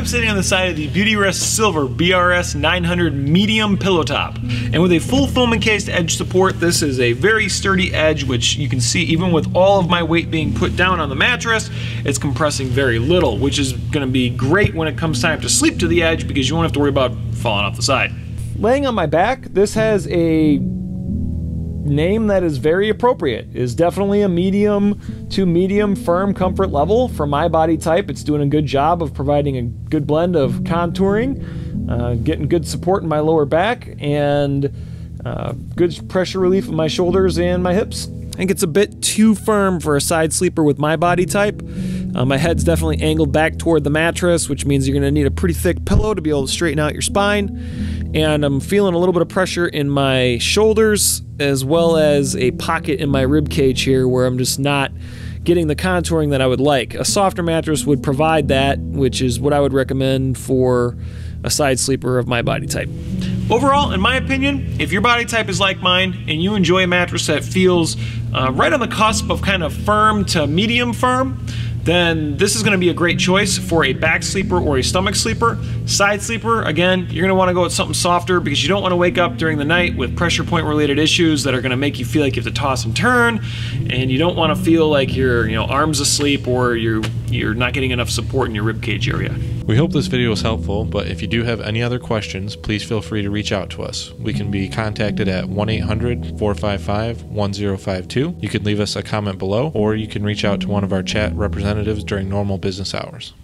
I'm sitting on the side of the Beautyrest Silver BRS 900 medium pillow top. And with a full foam encased edge support, this is a very sturdy edge, which you can see even with all of my weight being put down on the mattress, it's compressing very little, which is gonna be great when it comes time to sleep to the edge because you won't have to worry about falling off the side. Laying on my back, this has a name that is very appropriate. Is definitely a medium to medium firm comfort level for my body type. It's doing a good job of providing a good blend of contouring uh, getting good support in my lower back and uh, good pressure relief in my shoulders and my hips. I think it's a bit too firm for a side sleeper with my body type. Uh, my head's definitely angled back toward the mattress, which means you're going to need a pretty thick pillow to be able to straighten out your spine. And I'm feeling a little bit of pressure in my shoulders, as well as a pocket in my rib cage here where I'm just not getting the contouring that I would like. A softer mattress would provide that, which is what I would recommend for a side sleeper of my body type. Overall, in my opinion, if your body type is like mine and you enjoy a mattress that feels uh, right on the cusp of kind of firm to medium firm, then this is going to be a great choice for a back sleeper or a stomach sleeper. Side sleeper, again, you're going to want to go with something softer because you don't want to wake up during the night with pressure point related issues that are going to make you feel like you have to toss and turn, and you don't want to feel like your you know arms asleep or you're you're not getting enough support in your rib cage area. We hope this video was helpful, but if you do have any other questions, please feel free to reach out to us. We can be contacted at 1 800 455 1052. You can leave us a comment below, or you can reach out to one of our chat representatives during normal business hours.